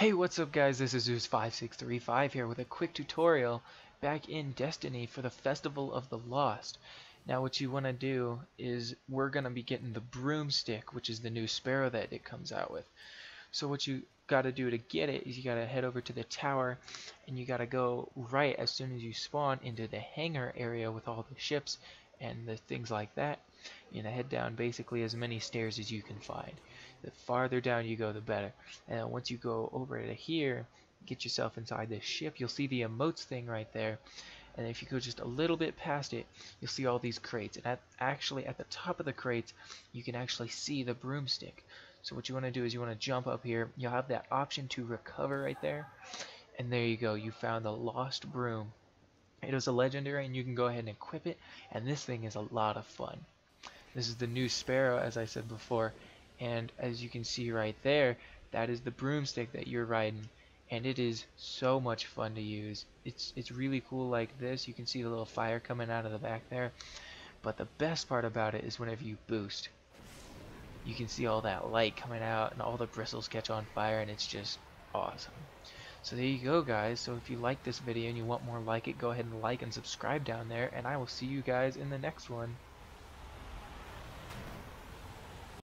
Hey, what's up guys? This is Zeus5635 here with a quick tutorial back in Destiny for the Festival of the Lost. Now what you want to do is we're going to be getting the broomstick, which is the new sparrow that it comes out with. So what you got to do to get it is you got to head over to the tower and you got to go right as soon as you spawn into the hangar area with all the ships and the things like that. Going to head down basically as many stairs as you can find. The farther down you go, the better. And once you go over to here, get yourself inside this ship, you'll see the emotes thing right there. And if you go just a little bit past it, you'll see all these crates. And at, actually, at the top of the crates, you can actually see the broomstick. So what you want to do is you want to jump up here. You'll have that option to recover right there. And there you go. You found the lost broom. It is a legendary and you can go ahead and equip it. And this thing is a lot of fun. This is the new Sparrow, as I said before. And as you can see right there that is the broomstick that you're riding. And it is so much fun to use. It's it's really cool like this. You can see the little fire coming out of the back there. But the best part about it is whenever you boost you can see all that light coming out and all the bristles catch on fire and it's just awesome so there you go guys. So if you like this video and you want more like it go ahead and like and subscribe down there and I will see you guys in the next one